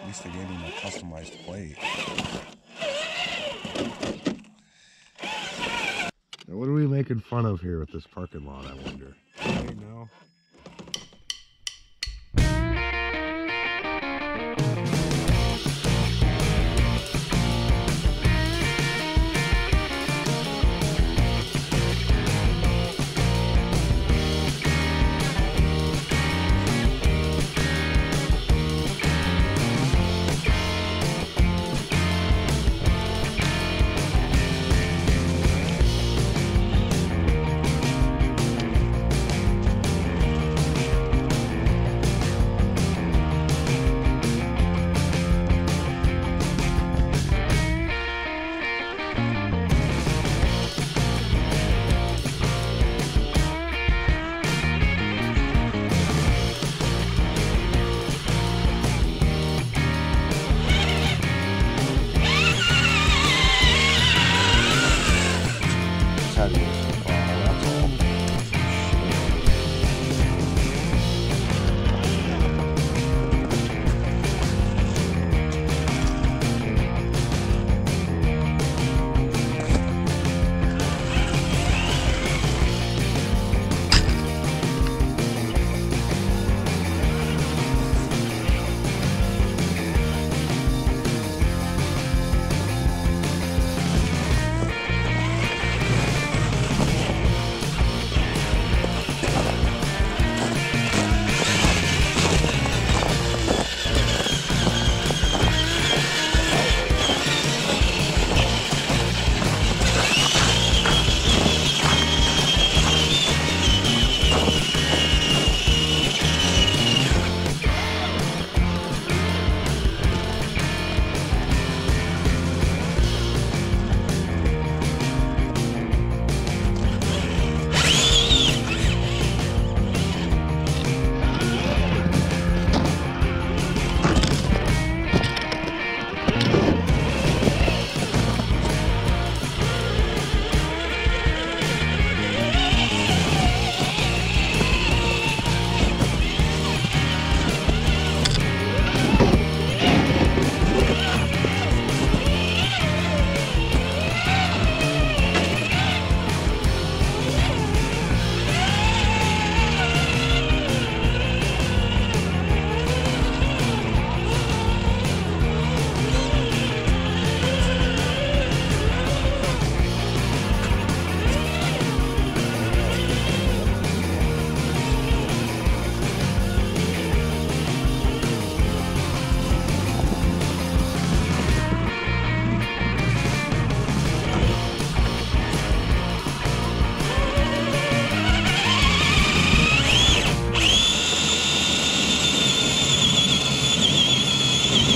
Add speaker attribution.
Speaker 1: At least they gave him a customized plate.
Speaker 2: Now, what are we making fun of here with this parking lot? I wonder.
Speaker 1: I don't know.